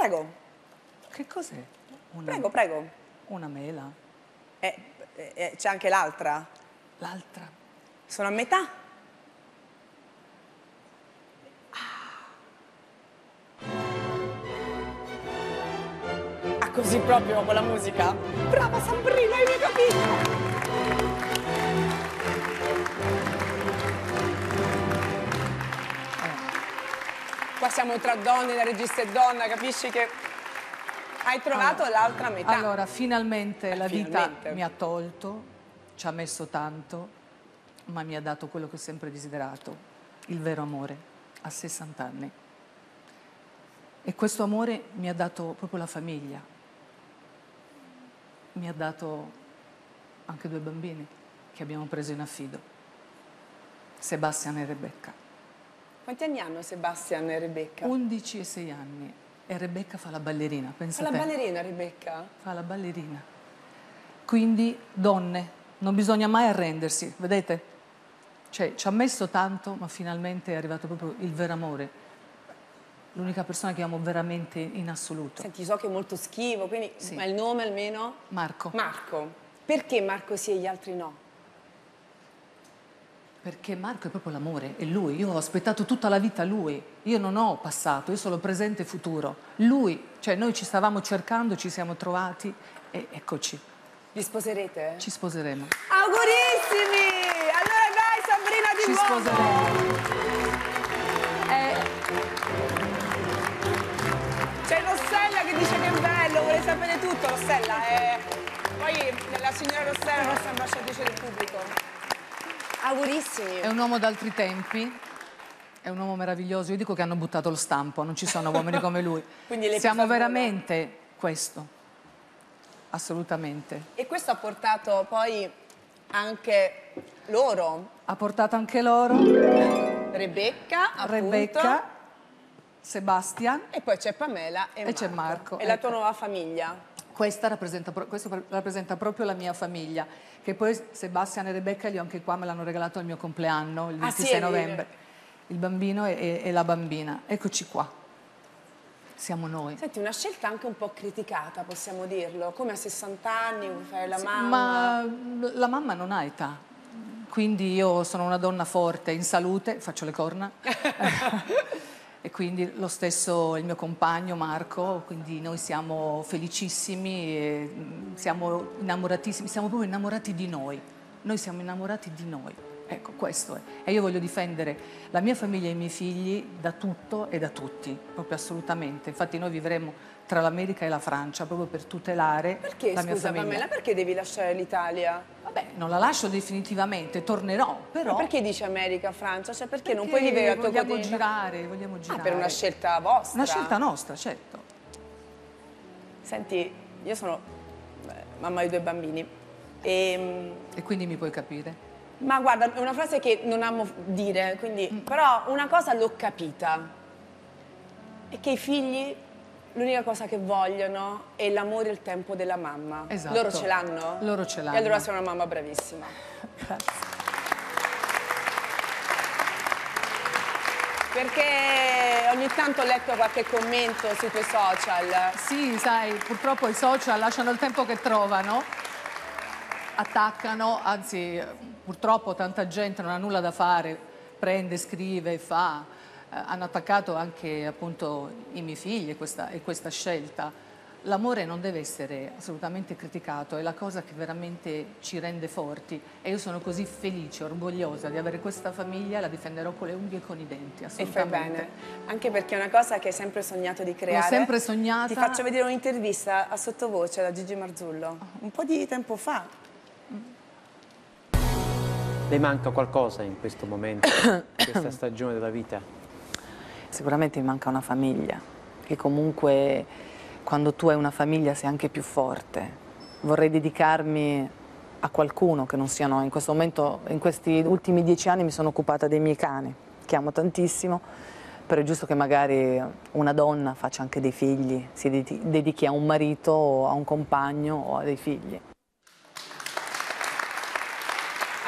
Prego, Che cos'è? Una, prego, prego. una mela? Eh, eh, c'è anche l'altra. L'altra? Sono a metà. Ah, così proprio con la musica? Brava Sambrina, hai capito? Qua siamo tra donne, la regista è donna, capisci che hai trovato l'altra metà. Allora, finalmente Eh, la finalmente. vita mi ha tolto, ci ha messo tanto, ma mi ha dato quello che ho sempre desiderato, il vero amore, a 60 anni. E questo amore mi ha dato proprio la famiglia, mi ha dato anche due bambini che abbiamo preso in affido, Sebastian e Rebecca. Quanti anni hanno Sebastian e Rebecca? 11 e 6 anni e Rebecca fa la ballerina, pensa Fa la ballerina Rebecca? fa la ballerina. Quindi, donne, non bisogna mai arrendersi, vedete? Cioè, ci ha messo tanto, ma finalmente è arrivato proprio il vero amore. L'unica persona che amo veramente in assoluto. Senti, so che è molto schivo, quindi Sì. ma il nome almeno? Marco, Marco. Perché Marco sì e gli altri no? Perché Marco è proprio l'amore, è lui. Io ho aspettato tutta la vita lui. Io non ho passato, io sono presente e futuro. Lui, cioè noi ci stavamo cercando, ci siamo trovati e eccoci, Vi sposerete? ci sposeremo. Augurissimi! Allora vai Sabrina di Ci nuovo! sposeremo. Eh, C'è Rossella che dice che è bello, vuole sapere tutto Rossella. eh. Poi la signora Rossella è la nostra ambasciatrice del pubblico. Augurissimi! È un uomo d'altri tempi, è un uomo meraviglioso. Io dico che hanno buttato lo stampo, non ci sono uomini come lui. Siamo veramente questo, assolutamente. E questo ha portato poi anche loro, Ha portato anche loro, Rebecca, appunto, Rebecca, Sebastian. e poi c'è Pamela e, E c'è Marco, E la ecco. tua nuova famiglia. Questa rappresenta, questo rappresenta proprio la mia famiglia, che poi Sebastian e Rebecca, io anche qua me l'hanno regalato al mio compleanno, il Ah, sì, 26 è vero. novembre. Il bambino e, e- e la bambina. Eccoci qua. Siamo noi. Senti, una scelta anche un po' criticata, possiamo dirlo, come a 60 anni vuoi fare la Sì, mamma. Ma la mamma non ha età, quindi io sono una donna forte, in salute, faccio le corna. e quindi lo stesso il mio compagno Marco, quindi noi siamo felicissimi, mm, siamo innamoratissimi, siamo proprio innamorati di noi. Noi siamo innamorati di noi. Ecco, questo è. E io voglio difendere la mia famiglia e i miei figli da tutto e da tutti, proprio assolutamente. Infatti noi vivremo tra l'America e la Francia proprio per tutelare Perché, la mia scusa famiglia. Pamela, perché devi lasciare l'Italia? Vabbè, non la lascio definitivamente, tornerò, però... Ma perché dici America, Francia? Cioè perché, non perché puoi vivere la tua vogliamo quotidianità? girare, vogliamo Ah, girare. per una scelta vostra? Una scelta nostra, certo. Senti, io sono eh, mamma di due bambini. E, E quindi mi puoi capire. Ma guarda, è una frase che non amo dire, quindi, Mm. però una cosa l'ho capita. È che i figli l'unica cosa che vogliono è l'amore e il tempo della mamma. Esatto. Loro ce l'hanno? Loro ce l'hanno. E allora sei una mamma bravissima. Grazie. Perché ogni tanto ho letto qualche commento sui tuoi social. Sì, sai, purtroppo i social lasciano il tempo che trovano, attaccano, anzi purtroppo tanta gente non ha nulla da fare, prende, scrive, fa. Eh, hanno attaccato anche appunto i miei figli e questa, e questa scelta. L'amore non deve essere assolutamente criticato, è la cosa che veramente ci rende forti e io sono così felice, orgogliosa di avere questa famiglia, la difenderò con le unghie e con i denti, E fai assolutamente. bene, anche perché è una cosa che hai sempre sognato di creare. sempre sognata. Ti faccio vedere un'intervista a sottovoce da Gigi Marzullo, un po' di tempo fa. Le manca qualcosa in questo momento, in questa stagione della vita? Sicuramente mi manca una famiglia, che comunque quando tu hai una famiglia sei anche più forte. Vorrei dedicarmi a qualcuno che non siano in questo momento, in questi ultimi dieci anni mi sono occupata dei miei cani, che amo tantissimo, però è giusto che magari una donna faccia anche dei figli, si dedi- dedichi a un marito o a un compagno o a dei figli.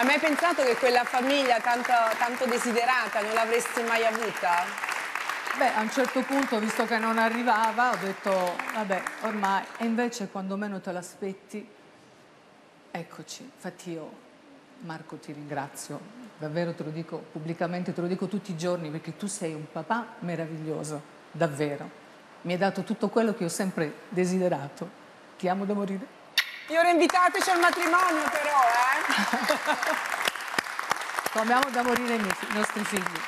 Hai mai pensato che quella famiglia tanto, tanto desiderata non l'avresti mai avuta? Beh, a un certo punto, visto che non arrivava, ho detto, vabbè, ormai. E invece quando meno te l'aspetti, eccoci. Infatti io, Marco, ti ringrazio, davvero te lo dico pubblicamente, te lo dico tutti i giorni, perché tu sei un papà meraviglioso, davvero. Mi hai dato tutto quello che ho sempre desiderato. Ti amo da morire. E ora invitateci al matrimonio però, eh? Amiamo da morire i nostri figli.